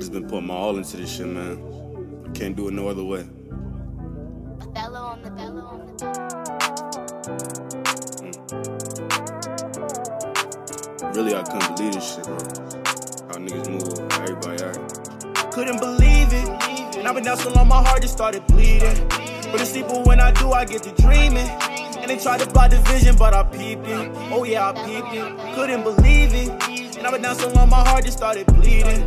just been putting my all into this shit, man. I can't do it no other way. Othello on the bellow on the mm. Really, I couldn't believe this shit, bro. How niggas move, how everybody act. Couldn't believe it. And I've been down so long, my heart just started bleeding. But it's deeper when I do, I get to dreaming. And they tried to block the vision, but I peeped it. Oh yeah, I peeped it. Couldn't believe it. And I've been down so long, my heart just started bleeding.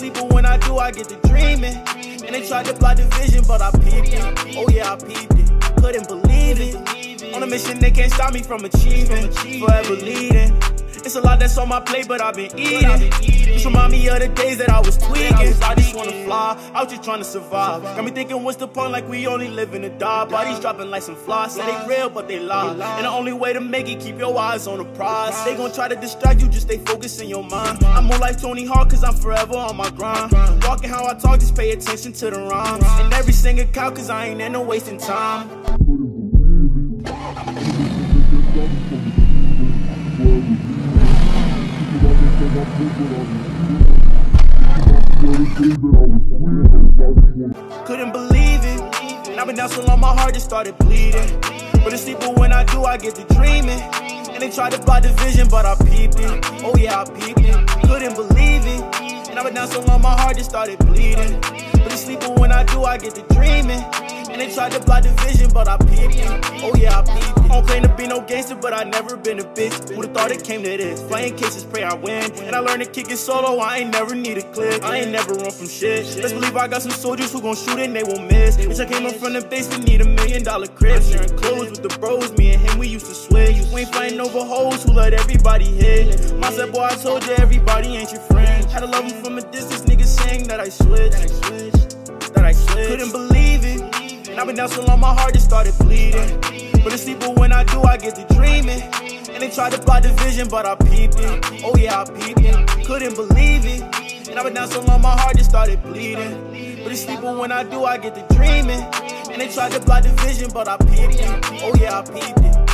But when I do, I get to dreaming. And they tried to block the vision, but I peeped it. Oh yeah, I peeped it. Couldn't believe it. On a mission, they can't stop me from achieving. Forever leading. It's a lot that's on my plate, but I've been eating. Just remind me of the days that I was tweaking. I just wanna fly, I was just trying to survive. Got me thinking, what's the point? Like we only live in the dark. Bodies dropping like some flies. Say they real, but they lie. And the only way to make it, keep your eyes on the prize. They gon' try to distract you, just stay focused in your mind. I'm more like Tony Hawk, cause I'm forever on my grind. Walking how I talk, just pay attention to the rhymes. And every single count, cause I ain't in no wasting time. Couldn't believe it. And I've been down so long, my heart just started bleeding. But it's deeper when I do, I get to dreaming. And they tried to buy the vision, but I peeped it. Oh yeah, I peeped it. Couldn't believe it. And I've been down so long, my heart just started bleeding. But it's deeper when I do, I get to dreaming. And they tried to block the vision, but I peeped it. Oh yeah, I peeped it. Don't claim to be no gangster, but I never been a bitch. Would've thought it came to this. Playing cases, pray I win. And I learned to kick it solo, I ain't never need a clip. I ain't never run from shit. Let's believe I got some soldiers who gon' shoot and they won't miss. Bitch, I came up from the basement, need a million dollar crib. Sharing clothes with the bros, me and him, we used to switch. We ain't fighting over hoes who let everybody hit. My said, boy, I told you everybody ain't your friend. Had to love him from a distance, niggas saying that I switched. That I switched. Couldn't believe. And I've been down so long, my heart just started bleeding. But it's deeper when I do, I get to dreaming. And they tried to block the vision, but I peeped it. Oh yeah, I peeped it. Couldn't believe it. And I've been down so long, my heart just started bleeding. But it's deeper when I do, I get to dreaming. And they tried to block the vision, but I peeped it. Oh yeah, I peeped it.